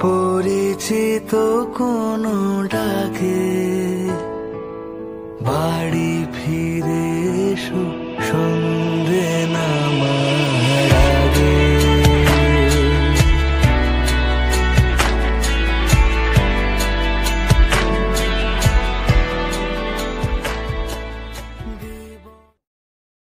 পরিচিত কোনো ডাকে বাড়ি ফিরে এসো